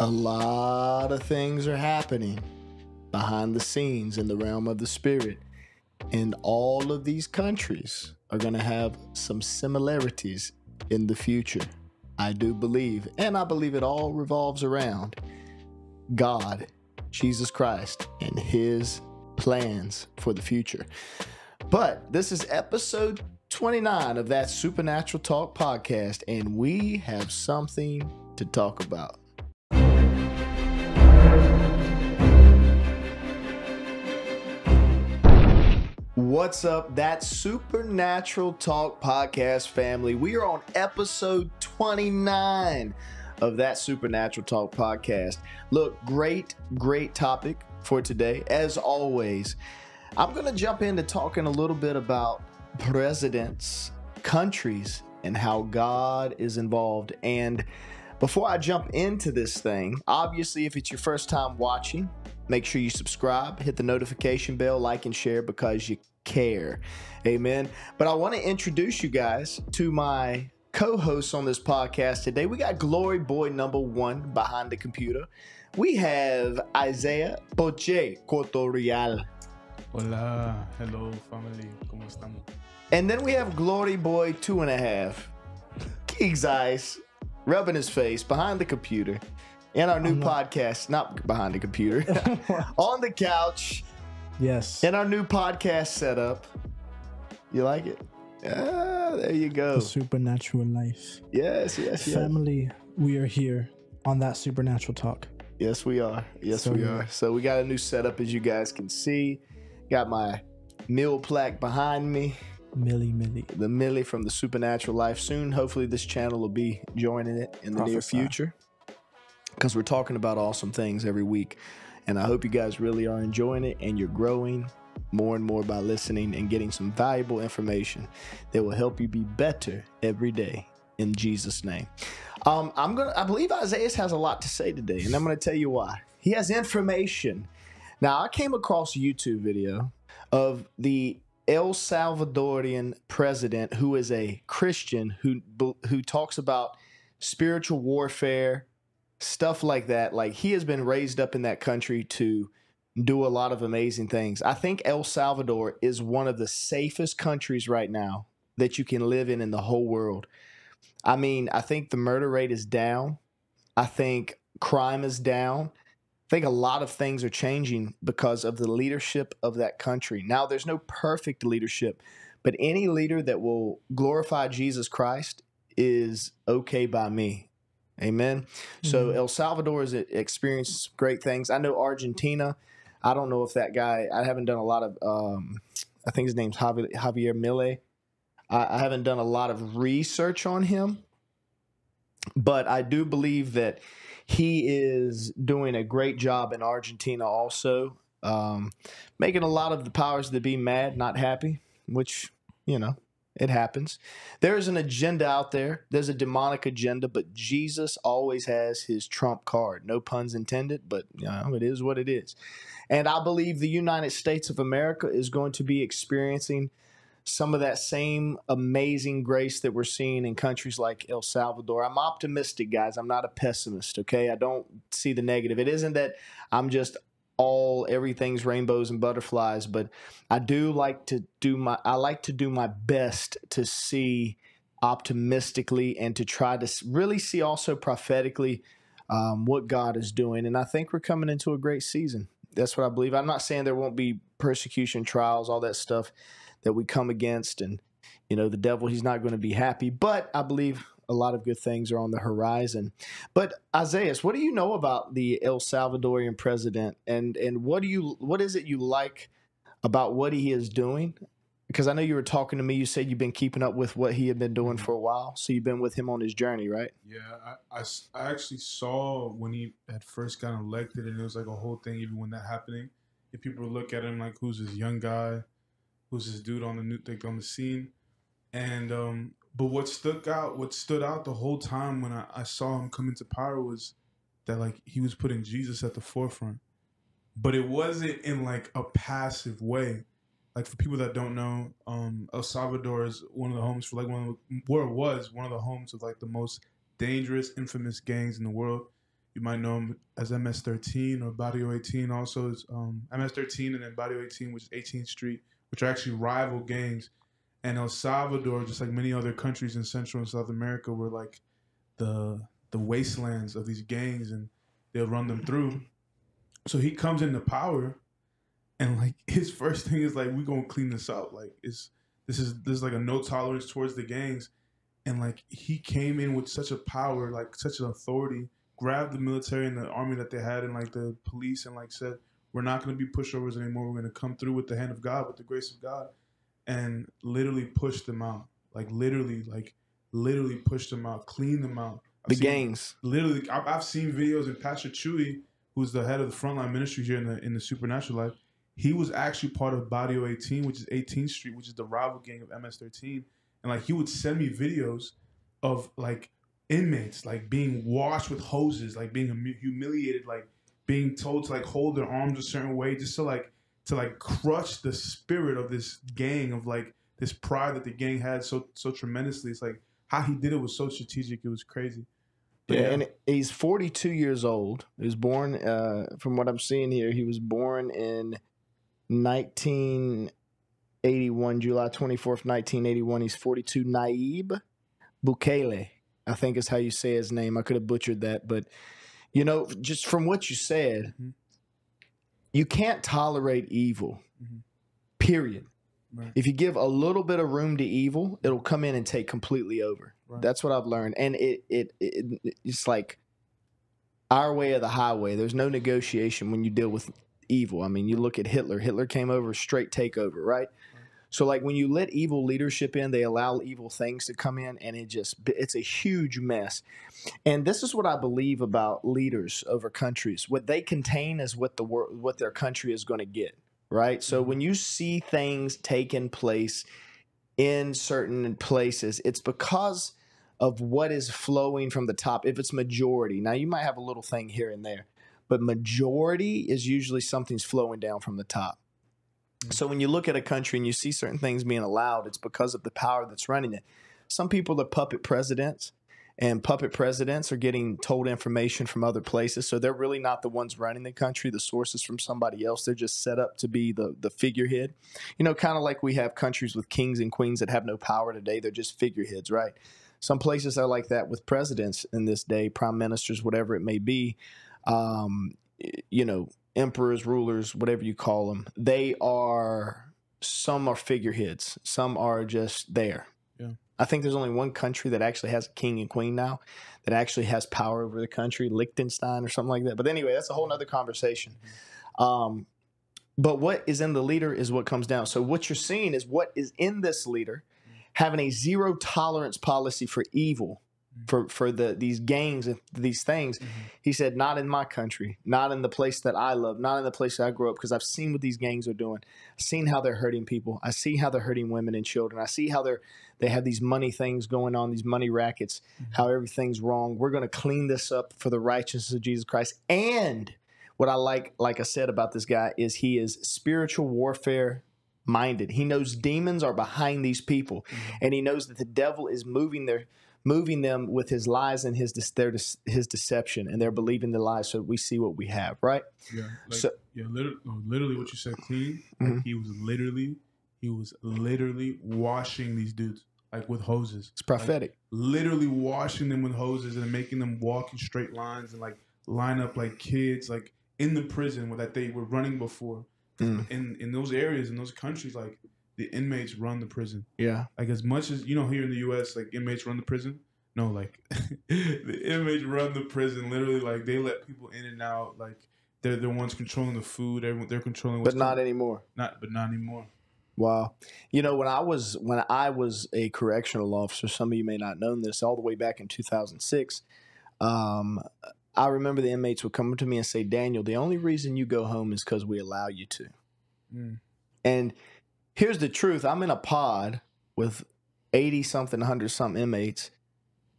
a lot of things are happening behind the scenes in the realm of the spirit. And all of these countries are going to have some similarities in the future. I do believe, and I believe it all revolves around God, Jesus Christ, and his plans for the future. But this is episode 29 of that Supernatural Talk podcast, and we have something to talk about. What's up, that Supernatural Talk podcast family? We are on episode 29 of that Supernatural Talk podcast. Look, great, great topic for today. As always, I'm going to jump into talking a little bit about presidents, countries, and how God is involved. And before I jump into this thing, obviously, if it's your first time watching, make sure you subscribe, hit the notification bell, like, and share because you care. Amen. But I want to introduce you guys to my co-hosts on this podcast today. We got Glory Boy number one behind the computer. We have Isaiah Poche Cotorial. Hola, hello family, ¿cómo estamos? And then we have Glory Boy two and a half. Keeg's eyes, rubbing his face behind the computer. And our new podcast, not behind the computer, on the couch, Yes. in our new podcast setup. You like it? Ah, there you go. The supernatural life. Yes, yes, yes. Family, we are here on that supernatural talk. Yes, we are. Yes, So we are. So we got a new setup, as you guys can see. Got my meal plaque behind me. Millie, Millie. The Millie from the Supernatural Life. Soon, hopefully, this channel will be joining it in the near future. Because we're talking about awesome things every week. And I hope you guys really are enjoying it and you're growing more and more by listening and getting some valuable information that will help you be better every day in Jesus' name. Um, I'm gonna I believe Isaiah has a lot to say today, and I'm gonna tell you why. He has information. Now I came across a YouTube video of the El Salvadorian president who is a Christian who who talks about spiritual warfare, stuff like that. Like he has been raised up in that country to do a lot of amazing things. I think El Salvador is one of the safest countries right now that you can live in in the whole world. I mean, I think the murder rate is down. I think crime is down. I think a lot of things are changing because of the leadership of that country. Now, there's no perfect leadership, but any leader that will glorify Jesus Christ is okay by me. Amen. So Mhm. El Salvador has experienced great things. I know Argentina. I don't know if that guy. I haven't done a lot of. Um, I think his name's Javi- Javier Milei. I, I haven't done a lot of research on him, but I do believe that he is doing a great job in Argentina. Also, um, making a lot of the powers that be mad, not happy, which you know it happens. There's an agenda out there. There's a demonic agenda, but Jesus always has his trump card. No puns intended, but you know, it is what it is. And I believe the United States of America is going to be experiencing some of that same amazing grace that we're seeing in countries like El Salvador. I'm optimistic, guys. I'm not a pessimist, okay? I don't see the negative. It isn't that I'm just all everything's rainbows and butterflies, but I do like to do my I like to do my best to see optimistically and to try to really see also prophetically um, what God is doing. And I think we're coming into a great season. That's what I believe. I'm not saying there won't be persecution, trials, all that stuff that we come against. And, you know, the devil, he's not going to be happy. But I believe a lot of good things are on the horizon. But Isaiah, what do you know about the El Salvadorian president? And and what do you what is it you like about what he is doing? Because I know you were talking to me. You said you've been keeping up with what he had been doing mm-hmm. for a while. So you've been with him on his journey, right? Yeah, I I actually saw when he had first got elected, and it was like a whole thing. Even when that happening, if people look at him like, who's this young guy, who's this dude on the new like on the scene, and um, but what stuck out, what stood out the whole time when I, I saw him come into power was that like he was putting Jesus at the forefront, but it wasn't in like a passive way. Like for people that don't know, um, El Salvador is one of the homes for like one of the, where it was one of the homes of like the most dangerous, infamous gangs in the world. You might know him as MS13 or Barrio 18. Also, is um, MS13 and then Barrio 18, which is 18th Street, which are actually rival gangs. And El Salvador, just like many other countries in Central and South America, were like the the wastelands of these gangs, and they'll run them through. So he comes into power, and like his first thing is like, "We gonna clean this up." Like it's this is this is like a no tolerance towards the gangs, and like he came in with such a power, like such an authority, grabbed the military and the army that they had, and like the police, and like said, "We're not gonna be pushovers anymore. We're gonna come through with the hand of God, with the grace of God," and literally push them out. Like literally, like literally push them out, clean them out. I've The seen- gangs. literally I've, I've seen videos and pastor chewy who's the head of the frontline ministry here in the in the supernatural life he was actually part of barrio 18 which is 18th street which is the rival gang of ms13 and like he would send me videos of like inmates like being washed with hoses like being humiliated like being told to like hold their arms a certain way just to like to like crush the spirit of this gang of like this pride that the gang had so so tremendously it's like how he did it was so strategic it was crazy But Yeah, and he's 42 years old. He was born, uh, from what I'm seeing here, he was born in 1981, July 24th, 1981. He's 42. Nayib Bukele, I think is how you say his name. I could have butchered that, but you know, just from what you said, Mhm. you can't tolerate evil. Mhm. Period. Right. If you give a little bit of room to evil, it'll come in and take completely over. Right. That's what I've learned, and it, it it it's like our way or the highway. There's no negotiation when you deal with evil. I mean, you look at Hitler. Hitler came over straight takeover, right? So like when you let evil leadership in, they allow evil things to come in, and it just it's a huge mess. And this is what I believe about leaders over countries. What they contain is what the wor- what their country is going to get, right? So mm-hmm. when you see things taking place in certain places, it's because of what is flowing from the top. If it's majority, now you might have a little thing here and there, but majority is usually something's flowing down from the top. So when you look at a country and you see certain things being allowed, it's because of the power that's running it. Some people are puppet presidents, and puppet presidents are getting told information from other places. So they're really not the ones running the country. The source is from somebody else. They're just set up to be the the figurehead. You know, kind of like we have countries with kings and queens that have no power today. They're just figureheads, right? Some places are like that with presidents in this day, prime ministers, whatever it may be. Um, you know, emperors, rulers, whatever you call them. They are some are figureheads. Some are just there. Yeah. I think there's only one country that actually has a king and queen now that actually has power over the country, Liechtenstein or something like that. But anyway, that's a whole nother conversation. Um, but what is in the leader is what comes down. So what you're seeing is what is in this leader having a zero tolerance policy for evil, for for the these gangs and these things. Mm-hmm. He said, "Not in my country, not in the place that I love, not in the place that I grew up, because I've seen what these gangs are doing. I've seen how they're hurting people. I see how they're hurting women and children. I see how they're they have these money things going on, these money rackets, mm-hmm. how everything's wrong. We're going to clean this up for the righteousness of Jesus Christ. And what I like, like I said about this guy, is he is spiritual warfare minded. He knows demons are behind these people, mm-hmm. and he knows that the devil is moving their moving them with his lies and his de- their de- his deception, and they're believing the lies. So we see what we have, right? Yeah, like, So- yeah, literally, literally what you said, clean. Mhm. Like he was literally, he was literally washing these dudes like with hoses. It's prophetic. Literally washing them with hoses and making them walk in straight lines and like line up like kids, like in the prison where that they were running before. Mm. In in those areas in those countries, like the inmates run the prison. yeah, Like as much as you know here in the U.S., like inmates run the prison. No, like the inmates run the prison. Literally, like they let people in and out. Like they're the ones controlling the food. Everyone they're controlling. What's but not going- anymore. not, but not anymore. Wow. You know, when I was when I was a correctional officer, some of you may not know this, all the way back in 2006, um, I remember the inmates would come to me and say, Daniel, the only reason you go home is because we allow you to. Mm. And here's the truth I'm in a pod with 80 something, 100 something inmates.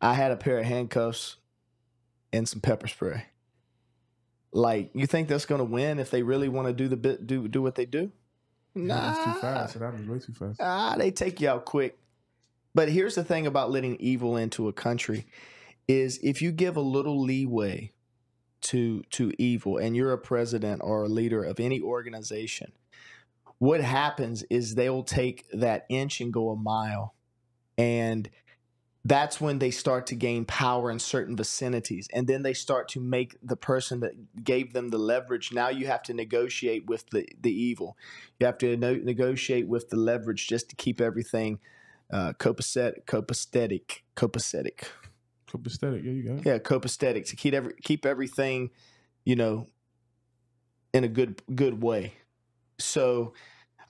I had a pair of handcuffs and some pepper spray. Like, you think that's going to win if they really want to do the bit, do do what they do? Nah, it's too fast. It happens way too fast. Ah, they take you out quick. But here's the thing about letting evil into a country is if you give a little leeway to to evil and you're a president or a leader of any organization, what happens is they'll take that inch and go a mile. And that's when they start to gain power in certain vicinities and then they start to make the person that gave them the leverage now you have to negotiate with the, the evil you have to no- negotiate with the leverage just to keep everything uh, copacetic copacetic copacetic Copacetic. Yeah, you got it. yeah copacetic to keep every keep everything you know in a good good way so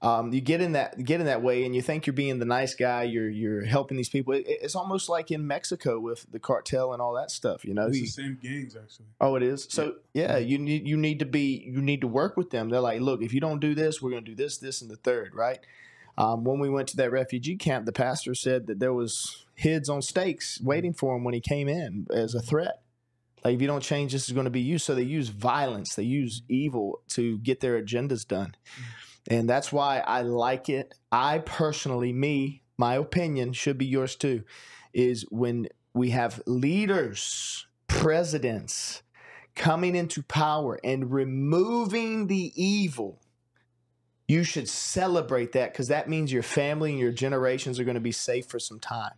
um, you get in that get in that way and you think you're being the nice guy you're you're helping these people. It, it's almost like in mexico with the cartel and all that stuff you know It's You- the same gangs actually. oh it is? So yeah you need you need to be you need to work with them. They're like look if you don't do this we're going to do this this and the third right? Um, when we went to that refugee camp the pastor said that there was heads on stakes waiting for him when he came in as a threat like if you don't change this is going to be you. So they use violence. They use mm-hmm. evil to get their agendas done. Mm-hmm. And that's why i like it. I personally me my opinion should be yours too is when we have leaders presidents coming into power and removing the evil you should celebrate that because that means your family and your generations are going to be safe for some time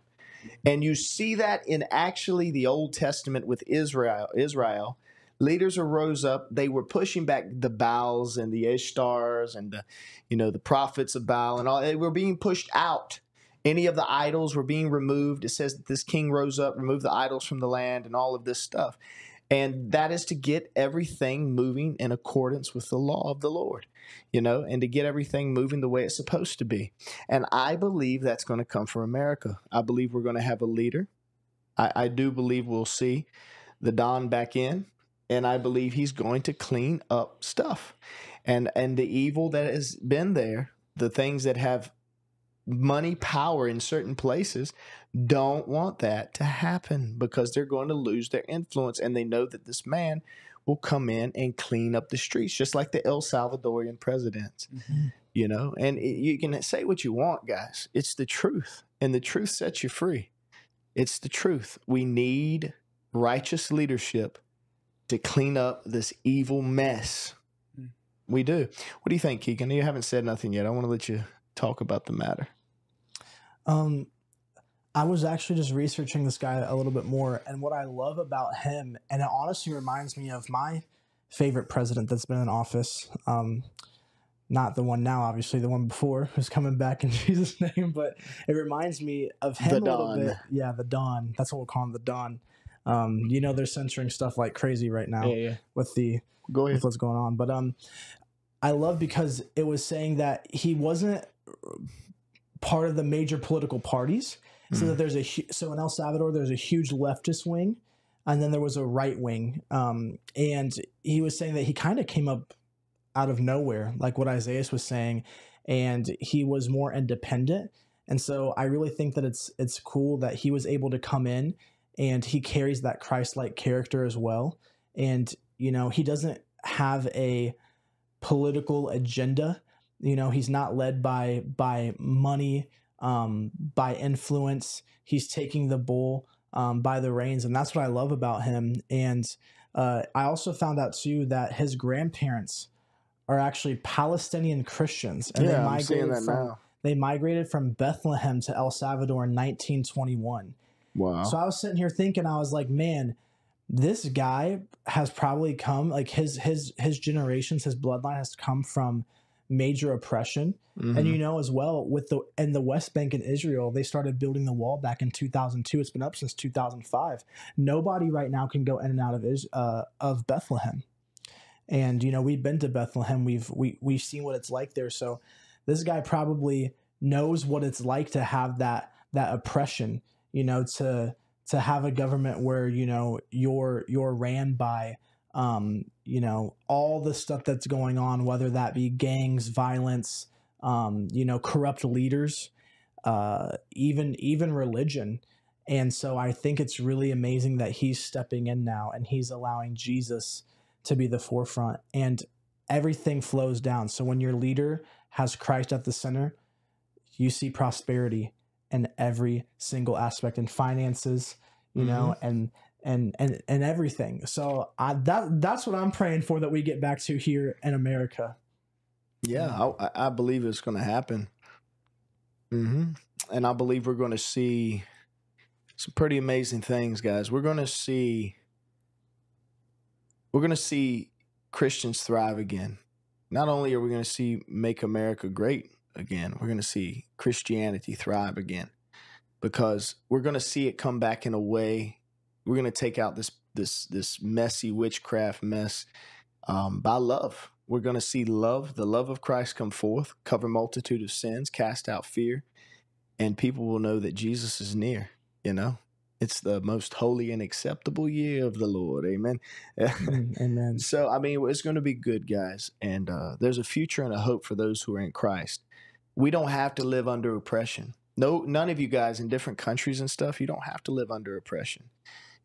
and you see that in actually the Old Testament with Israel. Israel, leaders arose up. They were pushing back the Baals and the Ishtars and the, you know, the prophets of Baal and all. They were being pushed out. Any of the idols were being removed. It says that this king rose up, removed the idols from the land, and all of this stuff. And that is to get everything moving in accordance with the law of the Lord, you know, and to get everything moving the way it's supposed to be. And I believe that's going to come from America. I believe we're going to have a leader. I, I do believe we'll see the Don back in, and I believe he's going to clean up stuff. And and the evil that has been there, the things that have money power in certain places don't want that to happen because they're going to lose their influence and they know that this man will come in and clean up the streets just like the El Salvadorian presidents you know? And it, you can say what you want guys. It's the truth and the truth sets you free. It's the truth. We need righteous leadership to clean up this evil mess. Mm. we do. What do you think keegan? You haven't said nothing yet. I want to let you talk about the matter Um, I was actually just researching this guy a little bit more, and what I love about him, and it honestly reminds me of my favorite president that's been in office. Um, not the one now, obviously, the one before who's coming back in Jesus' name, but it reminds me of him The a little Don. bit. Yeah, the Don. That's what we'll call him, the Don. Um, you know, they're censoring stuff like crazy right now yeah with the go with what's going on. But um, I love because it was saying that he wasn't part of the major political parties. So Mm. that there's a so in El Salvador there's a huge leftist wing, and then there was a right wing. Um, and he was saying that he kind of came up out of nowhere, like what Isaiah was saying, and he was more independent. And so I really think that it's it's cool that he was able to come in and he carries that Christ-like character as well. And you know, he doesn't have a political agenda. You know, he's not led by by money, um, by influence. He's taking the bull um, by the reins, and that's what I love about him. And uh, I also found out too that his grandparents are actually Palestinian Christians, and they yeah i'm migrated that from now they migrated from Bethlehem to El Salvador in 1921. wow So I was sitting here thinking, I was like, man, this guy has probably come like his his his generations, his bloodline has come from major oppression. And Mhm. you know as well with the and the West Bank and Israel, they started building the wall back in 2002. It's been up since 2005. Nobody right now can go in and out of Is- uh, of Bethlehem. And you know we've been to Bethlehem. We've we we've seen what it's like there. So this guy probably knows what it's like to have that that oppression. You know to to have a government where you know you're you're ran by um, you know all the stuff that's going on, whether that be gangs, violence, um, you know, corrupt leaders, uh, even even religion. And so I think it's really amazing that he's stepping in now and he's allowing Jesus to be the forefront and everything flows down. So when your leader has Christ at the center, you see prosperity in every single aspect in finances, you know, and and and and everything. So I that that's what I'm praying for that we get back to here in America. Yeah, I, I believe it's going to happen. hmm And I believe we're going to see some pretty amazing things, guys. We're going to see we're going to see Christians thrive again. Not only are we going to see make America great again, we're going to see Christianity thrive again because we're going to see it come back in a way. We're going to take out this this this messy witchcraft mess um, by love. We're going to see love, the love of Christ come forth, cover multitude of sins, cast out fear, and people will know that Jesus is near. You know, it's the most holy and acceptable year of the Lord. Amen. Amen. So, I mean, it's going to be good, guys. And uh, there's a future and a hope for those who are in Christ. We don't have to live under oppression. No, none of you guys in different countries and stuff, you don't have to live under oppression.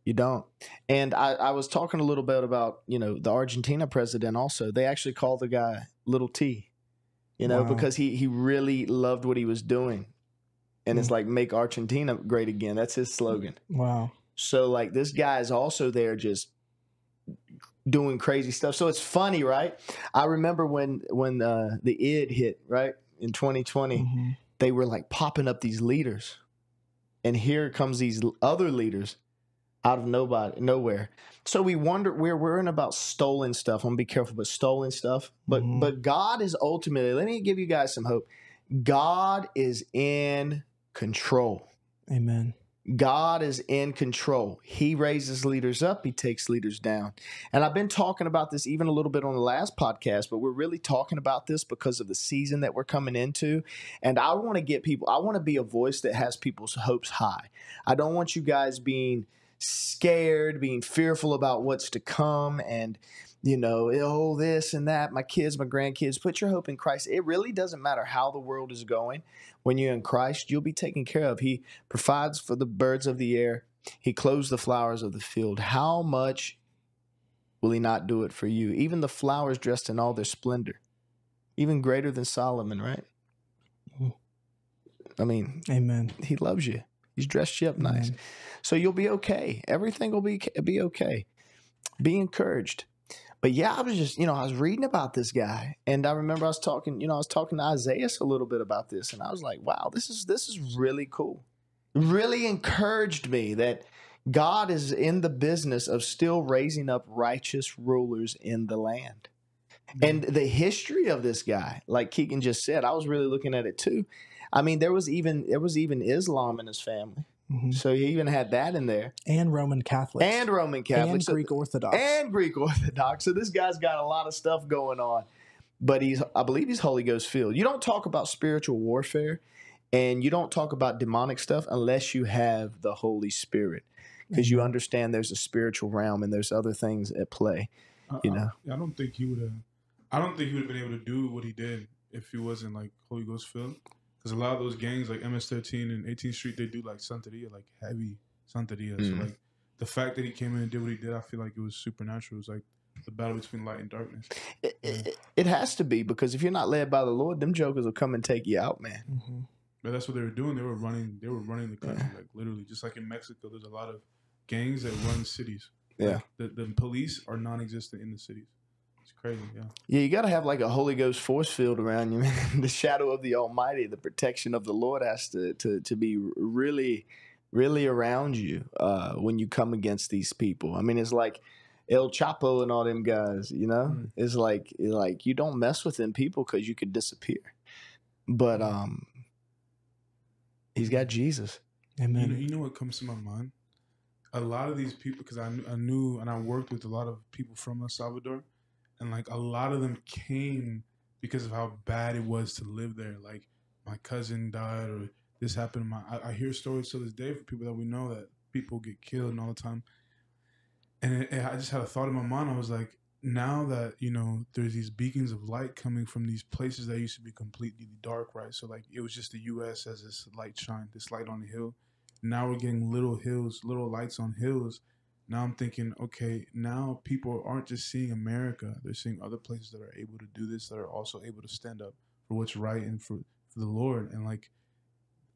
You don't. And I, I was talking a little bit about, you know, the Argentina president also. They actually call the guy Little T, you know, Wow. because he, he really loved what he was doing. And it's Mm. like, make Argentina great again. That's his slogan. Wow. So like this guy is also there just doing crazy stuff. So it's funny, right? I remember when when uh, the id hit, right? In 2020, Mhm. they were like popping up these leaders. And here comes these other leaders out of nobody nowhere. So we wonder we're worrying about stolen stuff. I'm gonna be careful, but stolen stuff. But Mhm. but God is ultimately, let me give you guys some hope. God is in control. Amen. God is in control. He raises leaders up, he takes leaders down. And I've been talking about this even a little bit on the last podcast, but we're really talking about this because of the season that we're coming into. And I want to get people, I want to be a voice that has people's hopes high. I don't want you guys being scared, being fearful about what's to come and you know, oh, this and that, my kids, my grandkids. Put your hope in Christ. It really doesn't matter how the world is going. When you're in Christ, you'll be taken care of. He provides for the birds of the air. He clothes the flowers of the field. How much will he not do it for you? Even the flowers dressed in all their splendor, even greater than Solomon, right? Mhm. I mean, Amen. he loves you. He's dressed you up nice. Amen. So you'll be okay. Everything will be be okay. Be encouraged. But yeah, I was just, you know, I was reading about this guy and I remember I was talking, you know, I was talking to Isaiah a little bit about this and I was like, wow, this is this is really cool. Really encouraged me that God is in the business of still raising up righteous rulers in the land. And the history of this guy, like Keegan just said, I was really looking at it too. I mean, there was even there was even Islam in his family. Mhm. So he even had that in there. And Roman Catholics. And Roman and Catholics. So- Greek Orthodox. and Greek Orthodox. So this guy's got a lot of stuff going on. But he's I believe he's Holy Ghost filled. You don't talk about spiritual warfare and you don't talk about demonic stuff unless you have the Holy Spirit. Because you understand there's a spiritual realm and there's other things at play. I, you I- know. I, don't think he would have. I don't think he would have been able to do what he did if he wasn't like Holy Ghost filled. Because a lot of those gangs, like MS-13 and 18th Street, they do like Santeria, like heavy Santeria. Mhm. So like the fact that he came in and did what he did, I feel like it was supernatural. It was like the battle between light and darkness. It, it, it has to be because if you're not led by the Lord, them jokers will come and take you out, man. Mhm. But that's what they were doing. They were running. They were running the country, like literally, just like in Mexico. There's a lot of gangs that run cities. Yeah. Like, the, the police are non-existent in the cities. It's crazy. Yeah. Yeah, you got to have like a Holy Ghost force field around you, man. the shadow of the Almighty, the protection of the Lord has to to to be really, really around you uh, when you come against these people. I mean, it's like El Chapo and all them guys. You know, Mm. it's like like you don't mess with them people because you could disappear. But um, he's got Jesus. You know, Amen. you know what comes to my mind? A lot of these people, because I, I knew and I worked with a lot of people from El Salvador, and like a lot of them came because of how bad it was to live there. Like my cousin died, or this happened. To my I, I hear stories to this day from people that we know that people get killed and all the time. And it, it- I just had a thought in my mind. I was like, now that you know, there's these beacons of light coming from these places that used to be completely dark, right? So like, it was just the U.S. as this light shine, this light on the hill now we're getting little hills, little lights on hills. Now I'm thinking, okay, now people aren't just seeing America; they're seeing other places that are able to do this, that are also able to stand up for what's right and for, for the Lord. And like,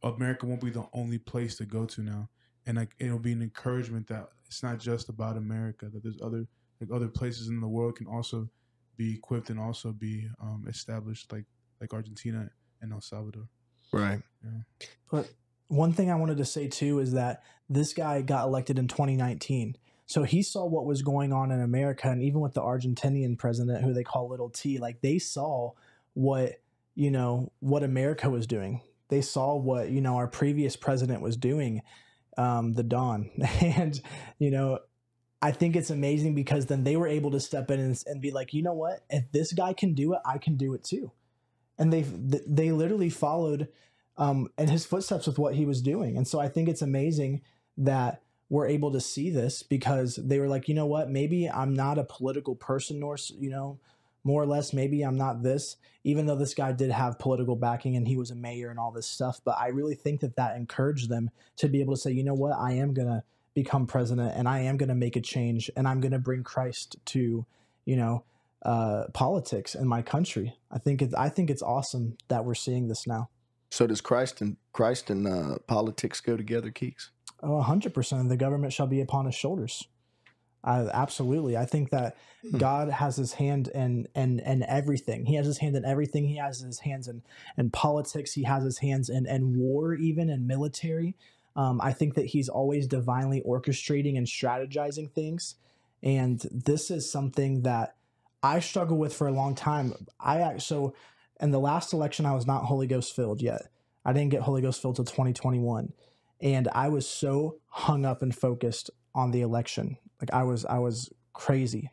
America won't be the only place to go to now. and like it'll be an encouragement that it's not just about America. That there's other like other places in the world can also be equipped and also be um, established, like like Argentina and El Salvador. Right. But one thing I wanted to say too is that this guy got elected in 2019. So he saw what was going on in America, and even with the Argentinian president, who they call Little T, like they saw what you know what America was doing. They saw what you know our previous president was doing, um, the Don, and you know I think it's amazing because then they were able to step in and, and be like, you know what, if this guy can do it, I can do it too, and they they literally followed um, in his footsteps with what he was doing, and so I think it's amazing that we're able to see this because they were like, you know what, maybe I'm not a political person, nor you know, more or less, maybe I'm not this, even though this guy did have political backing and he was a mayor and all this stuff. But I really think that that encouraged them to be able to say, you know what, I am gonna become president and I am gonna make a change and I'm gonna bring Christ to, you know, uh, politics in my country. I think it's I think it's awesome that we're seeing this now. So does Christ and Christ and uh, politics go together, Keeks? Oh, hundred percent. The government shall be upon his shoulders. Uh, absolutely. I think that Hmm. God has his hand in and and everything. He has his hand in everything. He has his hands in in politics. He has his hands in in war, even in military. Um, I think that he's always divinely orchestrating and strategizing things. And this is something that I struggle with for a long time. I so in the last election, I was not Holy Ghost filled yet. I didn't get Holy Ghost filled till 2021 and I was so hung up and focused on the election. Like I was I was crazy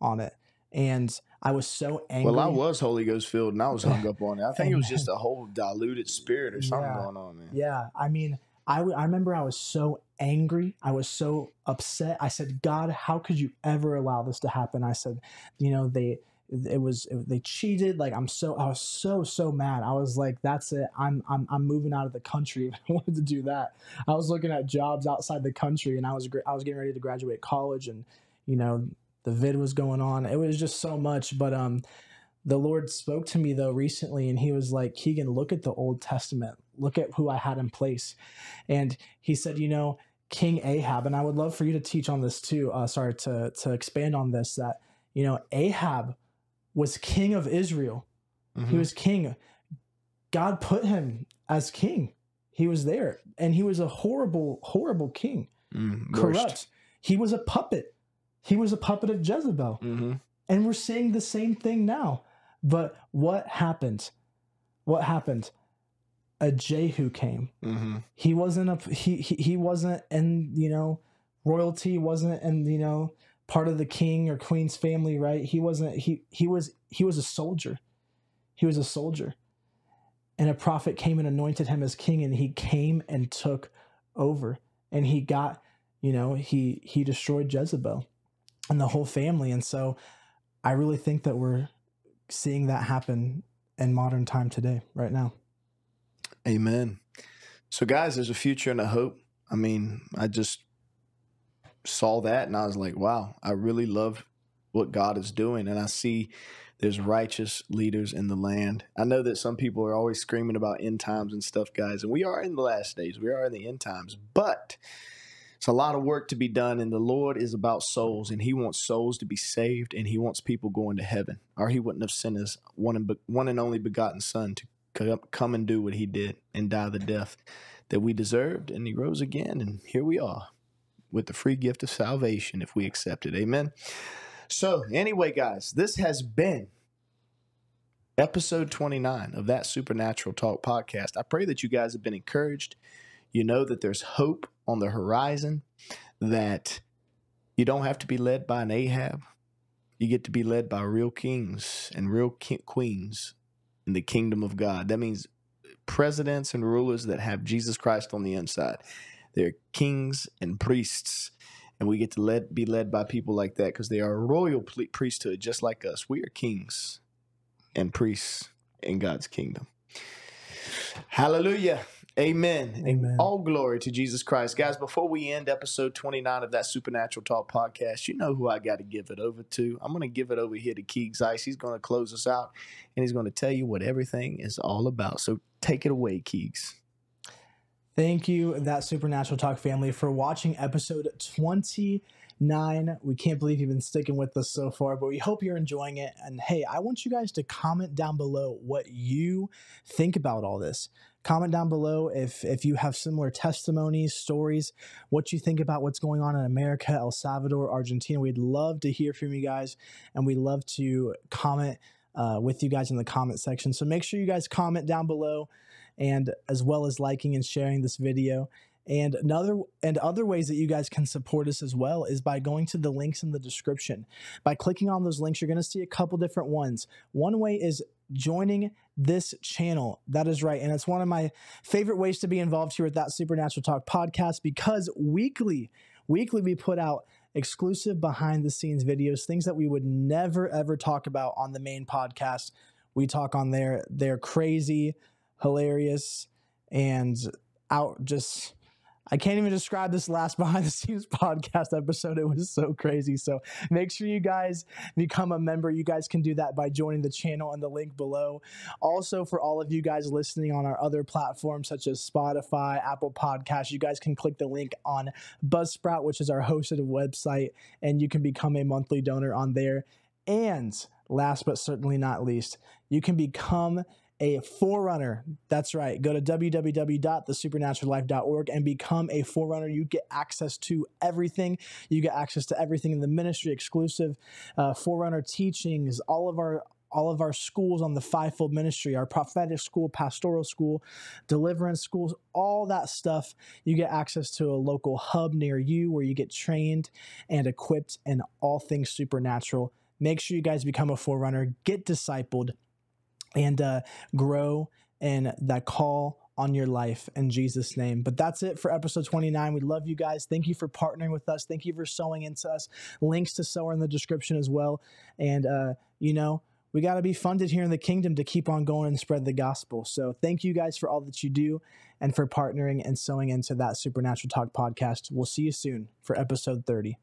on it. And I was so angry. Well, I was Holy Ghost filled and I was hung up on it. I think it was just a whole diluted spirit or something Yeah. going on, man. Yeah, I mean, I, w- I remember I was so angry. I was so upset. I said, God, how could you ever allow this to happen? I said, you know, they it was they cheated. Like I'm so I was so so mad. I was like, that's it. I'm I'm I'm moving out of the country. if I wanted to do that. I was looking at jobs outside the country, and I was I was getting ready to graduate college, and you know the vid was going on. It was just so much, but um the Lord spoke to me though recently, and He was like, Keegan, look at the Old Testament. Look at who I had in place. And He said, you know, King Ahab, and I would love for you to teach on this too. Uh, sorry to to expand on this. That you know, Ahab was king of Israel. He Mhm. was king. God put him as king. He was there, and he was a horrible, horrible king. Mm, Corrupt. He was a puppet. He was a puppet of Jezebel. Mm-hmm. And we're seeing the same thing now. But what happened? What happened? A Jehu came. Mm-hmm. He wasn't a he he, he wasn't in, you know, royalty, wasn't in, you know, part of the king or queen's family, right? He wasn't he he was he was a soldier. He was a soldier. And a prophet came and anointed him as king and he came and took over. And he got, you know, he he destroyed Jezebel and the whole family. And so I really think that we're seeing that happen in modern time today, right now. Amen. So, guys, there's a future and a hope. I mean, I just saw that and I was like, wow, I really love what God is doing. And I see there's righteous leaders in the land. I know that some people are always screaming about end times and stuff, guys, and we are in the last days. We are in the end times, but it's a lot of work to be done. And the Lord is about souls, and He wants souls to be saved, and He wants people going to heaven, or He wouldn't have sent His one and, be- one and only begotten Son to come and do what He did and die the death that we deserved. And He rose again, and here we are with the free gift of salvation if we accept it. Amen. So, anyway, guys, this has been episode 29 of that Supernatural Talk podcast. I pray that you guys have been encouraged. You know that there's hope on the horizon, that you don't have to be led by an Ahab. You get to be led by real kings and real ki- queens in the kingdom of God. That means presidents and rulers that have Jesus Christ on the inside. They're kings and priests and we get to let be led by people like that because they are a royal priesthood just like us. We are kings and priests in god's kingdom. Hallelujah. Amen. Amen. all glory to jesus christ. Guys before we end episode 29 of that supernatural talk podcast you know who i got to give it over to. I'm going to give it over here to keegs ice he's going to close us out and he's going to tell you what everything is all about. So take it away keegs Thank you, that Supernatural Talk family, for watching episode 29. We can't believe you've been sticking with us so far, but we hope you're enjoying it. And hey, I want you guys to comment down below what you think about all this. Comment down below if if you have similar testimonies, stories, what you think about what's going on in America, El Salvador, Argentina. We'd love to hear from you guys, and we'd love to comment uh, with you guys in the comment section. So make sure you guys comment down below and as well as liking and sharing this video. And another and other ways that you guys can support us as well is by going to the links in the description. By clicking on those links, you're going to see a couple different ones. One way is joining this channel. That is right. And it's one of my favorite ways to be involved here with that Supernatural Talk podcast because weekly, weekly we put out exclusive behind the scenes videos, things that we would never ever talk about on the main podcast. We talk on there. They're crazy hilarious, and out just I can't even describe this last behind the scenes podcast episode. It was so crazy. So make sure you guys become a member. You guys can do that by joining the channel and the link below. Also, for all of you guys listening on our other platforms such as Spotify, Apple Podcasts, you guys can click the link on Buzzsprout, which is our hosted website, and you can become a monthly donor on there. And last but certainly not least, you can become a forerunner. That's right. Go to www.thesupernaturallife.org and become a forerunner. You get access to everything. You get access to everything in the ministry, exclusive uh, forerunner teachings, all of our all of our schools on the fivefold ministry, our prophetic school, pastoral school, deliverance schools, all that stuff. You get access to a local hub near you where you get trained and equipped in all things supernatural. Make sure you guys become a forerunner, get discipled, and uh, grow in that call on your life in Jesus' name. But that's it for episode 29. We love you guys. Thank you for partnering with us. Thank you for sowing into us. Links to sow are in the description as well. And, uh, you know, we got to be funded here in the kingdom to keep on going and spread the gospel. So thank you guys for all that you do and for partnering and sowing into that Supernatural Talk podcast. We'll see you soon for episode 30.